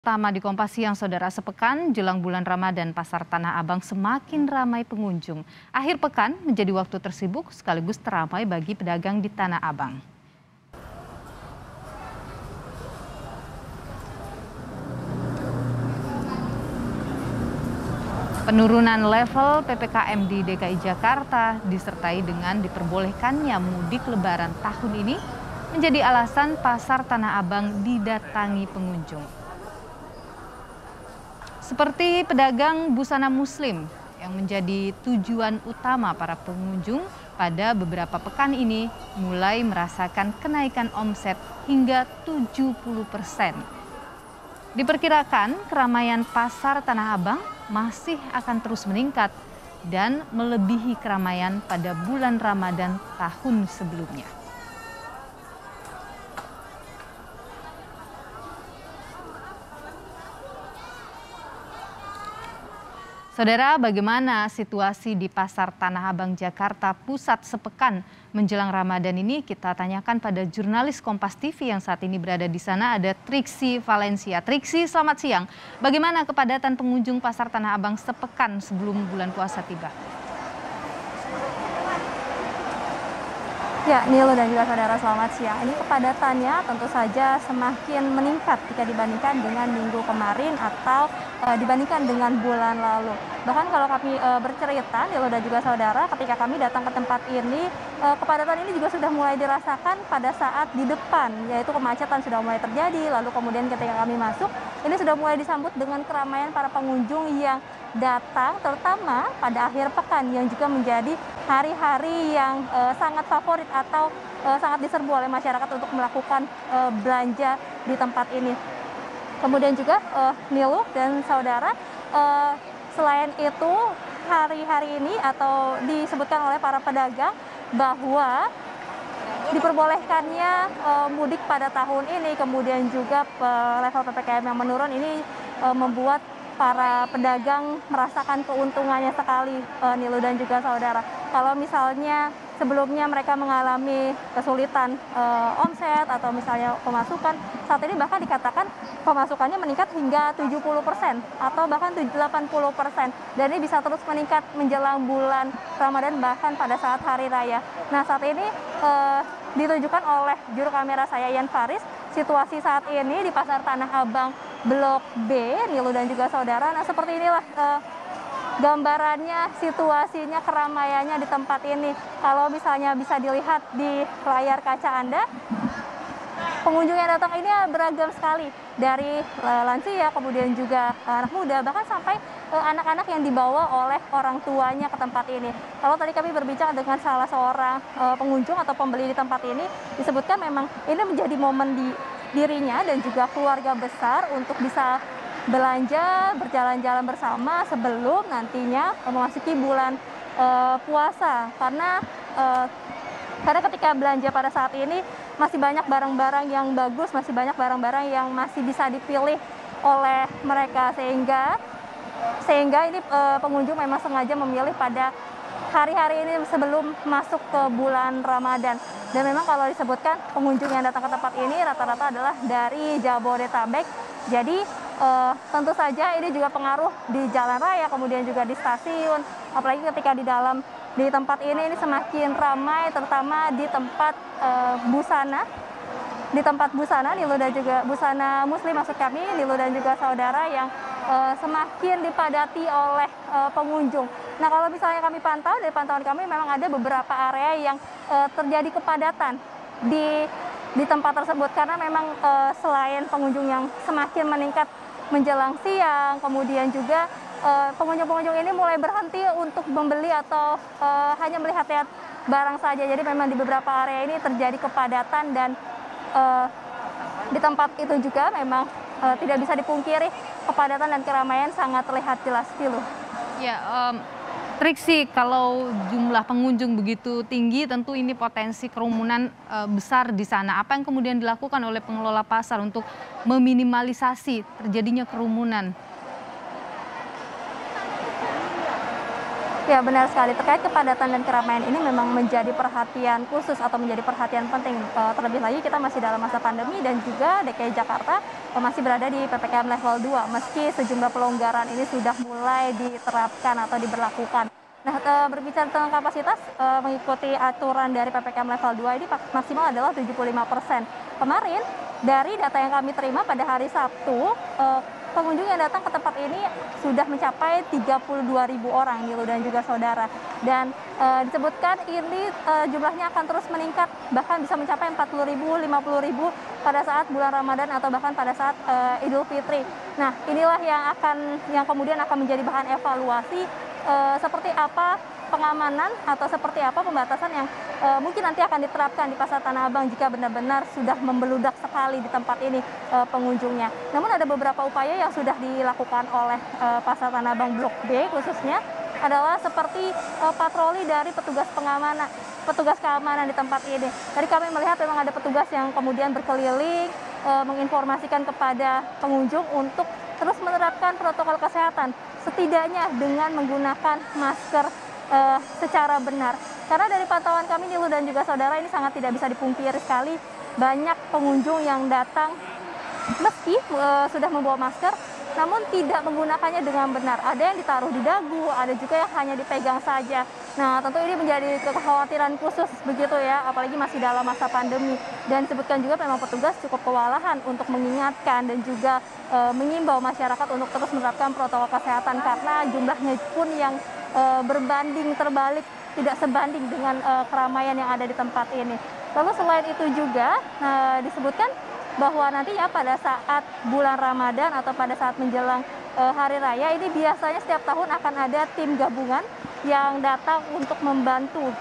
Pertama di Kompas Siang, Saudara sepekan jelang bulan Ramadan Pasar Tanah Abang semakin ramai pengunjung. Akhir pekan menjadi waktu tersibuk sekaligus teramai bagi pedagang di Tanah Abang. Penurunan level PPKM di DKI Jakarta disertai dengan diperbolehkannya mudik lebaran tahun ini menjadi alasan pasar Tanah Abang didatangi pengunjung. Seperti pedagang busana muslim yang menjadi tujuan utama para pengunjung pada beberapa pekan ini mulai merasakan kenaikan omset hingga 70 persen. Diperkirakan keramaian pasar Tanah Abang masih akan terus meningkat dan melebihi keramaian pada bulan Ramadan tahun sebelumnya. Saudara, bagaimana situasi di Pasar Tanah Abang Jakarta Pusat sepekan menjelang Ramadan ini? Kita tanyakan pada jurnalis Kompas TV yang saat ini berada di sana ada Triksi Valencia. Triksi, selamat siang. Bagaimana kepadatan pengunjung Pasar Tanah Abang sepekan sebelum bulan puasa tiba? Ya, Nilo dan juga saudara selamat siang. Ini kepadatannya tentu saja semakin meningkat jika dibandingkan dengan minggu kemarin atau uh, dibandingkan dengan bulan lalu. Bahkan kalau kami uh, bercerita, Nilo dan juga saudara, ketika kami datang ke tempat ini, uh, kepadatan ini juga sudah mulai dirasakan pada saat di depan, yaitu kemacetan sudah mulai terjadi. Lalu kemudian ketika kami masuk, ini sudah mulai disambut dengan keramaian para pengunjung yang datang, terutama pada akhir pekan yang juga menjadi hari-hari yang uh, sangat favorit atau uh, sangat diserbu oleh masyarakat untuk melakukan uh, belanja di tempat ini. Kemudian juga uh, Nilu dan saudara, uh, selain itu hari-hari ini atau disebutkan oleh para pedagang bahwa diperbolehkannya uh, mudik pada tahun ini, kemudian juga level ppkm yang menurun ini uh, membuat para pedagang merasakan keuntungannya sekali, uh, Nilu dan juga saudara. Kalau misalnya sebelumnya mereka mengalami kesulitan uh, omset atau misalnya pemasukan, saat ini bahkan dikatakan pemasukannya meningkat hingga 70% atau bahkan 80%. Dan ini bisa terus meningkat menjelang bulan Ramadan bahkan pada saat hari raya. Nah, saat ini uh, ditunjukkan oleh juru kamera saya Ian Faris situasi saat ini di Pasar Tanah Abang Blok B, Nilu dan juga saudara. Nah, seperti inilah uh, gambarannya, situasinya, keramaiannya di tempat ini. Kalau misalnya bisa dilihat di layar kaca Anda, pengunjung yang datang ini beragam sekali dari eh, lansia, kemudian juga anak muda, bahkan sampai eh, anak-anak yang dibawa oleh orang tuanya ke tempat ini. Kalau tadi kami berbicara dengan salah seorang eh, pengunjung atau pembeli di tempat ini, disebutkan memang ini menjadi momen di dirinya dan juga keluarga besar untuk bisa belanja, berjalan-jalan bersama sebelum nantinya memasuki bulan uh, puasa. Karena uh, karena ketika belanja pada saat ini masih banyak barang-barang yang bagus, masih banyak barang-barang yang masih bisa dipilih oleh mereka sehingga sehingga ini uh, pengunjung memang sengaja memilih pada hari-hari ini sebelum masuk ke bulan Ramadan. Dan memang kalau disebutkan pengunjung yang datang ke tempat ini rata-rata adalah dari Jabodetabek. Jadi uh, tentu saja ini juga pengaruh di jalan raya, kemudian juga di stasiun, apalagi ketika di dalam di tempat ini ini semakin ramai, terutama di tempat uh, busana, di tempat busana Nilu dan juga busana Muslim maksud kami Nilu dan juga saudara yang uh, semakin dipadati oleh uh, pengunjung. Nah kalau misalnya kami pantau dari pantauan kami memang ada beberapa area yang uh, terjadi kepadatan di di tempat tersebut karena memang uh, selain pengunjung yang semakin meningkat menjelang siang, kemudian juga pengunjung-pengunjung ini mulai berhenti untuk membeli atau uh, hanya melihat-lihat barang saja. Jadi memang di beberapa area ini terjadi kepadatan dan uh, di tempat itu juga memang uh, tidak bisa dipungkiri kepadatan dan keramaian sangat terlihat jelas dulu. Ya, um, Triksi, kalau jumlah pengunjung begitu tinggi, tentu ini potensi kerumunan e, besar di sana. Apa yang kemudian dilakukan oleh pengelola pasar untuk meminimalisasi terjadinya kerumunan? Ya benar sekali terkait kepadatan dan keramaian ini memang menjadi perhatian khusus atau menjadi perhatian penting uh, terlebih lagi kita masih dalam masa pandemi dan juga DKI Jakarta uh, masih berada di PPKM level 2 meski sejumlah pelonggaran ini sudah mulai diterapkan atau diberlakukan. Nah, berbicara tentang kapasitas uh, mengikuti aturan dari PPKM level 2 ini maksimal adalah 75 persen. Kemarin dari data yang kami terima pada hari Sabtu, pengunjung yang datang ke tempat ini sudah mencapai 32 ribu orang Nilu dan juga saudara. Dan e, disebutkan ini e, jumlahnya akan terus meningkat bahkan bisa mencapai 40 ribu, 50 ribu pada saat bulan Ramadan atau bahkan pada saat e, Idul Fitri. Nah inilah yang akan yang kemudian akan menjadi bahan evaluasi e, seperti apa pengamanan atau seperti apa pembatasan yang e, mungkin nanti akan diterapkan di Pasar Tanah Abang jika benar-benar sudah membeludak sekali di tempat ini e, pengunjungnya. Namun ada beberapa upaya yang sudah dilakukan oleh e, Pasar Tanah Abang Blok B khususnya adalah seperti e, patroli dari petugas pengamanan petugas keamanan di tempat ini. Tadi kami melihat memang ada petugas yang kemudian berkeliling e, menginformasikan kepada pengunjung untuk terus menerapkan protokol kesehatan setidaknya dengan menggunakan masker uh, secara benar. Karena dari pantauan kami Nilu dan juga saudara ini sangat tidak bisa dipungkiri sekali banyak pengunjung yang datang meski uh, sudah membawa masker namun tidak menggunakannya dengan benar. Ada yang ditaruh di dagu, ada juga yang hanya dipegang saja. Nah, tentu ini menjadi kekhawatiran khusus begitu ya, apalagi masih dalam masa pandemi. Dan disebutkan juga memang petugas cukup kewalahan untuk mengingatkan dan juga e, mengimbau masyarakat untuk terus menerapkan protokol kesehatan karena jumlahnya pun yang e, berbanding terbalik tidak sebanding dengan e, keramaian yang ada di tempat ini. Lalu selain itu juga e, disebutkan bahwa nantinya pada saat bulan Ramadan atau pada saat menjelang e, hari raya ini biasanya setiap tahun akan ada tim gabungan yang datang untuk membantu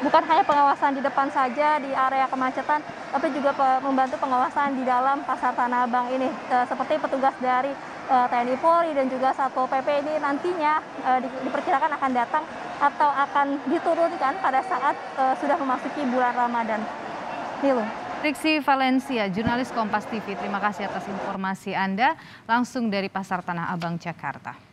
bukan hanya pengawasan di depan saja di area kemacetan, tapi juga membantu pengawasan di dalam pasar Tanah Abang ini, seperti petugas dari uh, TNI Polri dan juga Satpol PP ini nantinya di, diperkirakan akan datang atau akan diturunkan pada saat uh, sudah memasuki bulan Ramadan. Nilu. Triksi Valencia, jurnalis Kompas TV. Terima kasih atas informasi Anda langsung dari Pasar Tanah Abang, Jakarta.